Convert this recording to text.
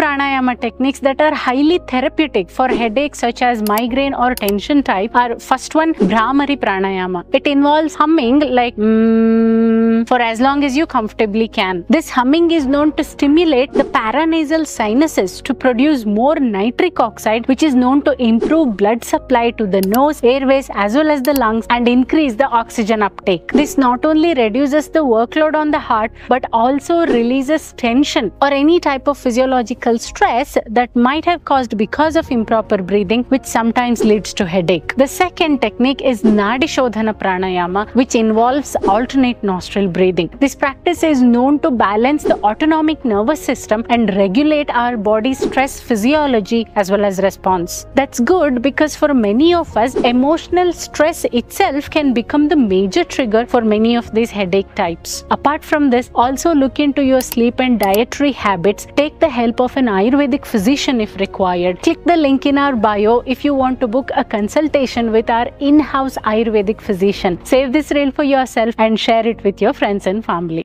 pranayama techniques that are highly therapeutic for headaches such as migraine or tension type are first one Bhramari pranayama. It involves humming like mm, Um, for as long as you comfortably can. This humming is known to stimulate the paranasal sinuses to produce more nitric oxide which is known to improve blood supply to the nose, airways as well as the lungs and increase the oxygen uptake. This not only reduces the workload on the heart but also releases tension or any type of physiological stress that might have caused because of improper breathing which sometimes leads to headache. The second technique is Nadi Shodhana Pranayama which involves alternate breathing. This practice is known to balance the autonomic nervous system and regulate our body's stress physiology as well as response. That's good because for many of us emotional stress itself can become the major trigger for many of these headache types. Apart from this also look into your sleep and dietary habits. Take the help of an Ayurvedic physician if required. Click the link in our bio if you want to book a consultation with our in-house Ayurvedic physician. Save this reel for yourself and share it with your friends and family.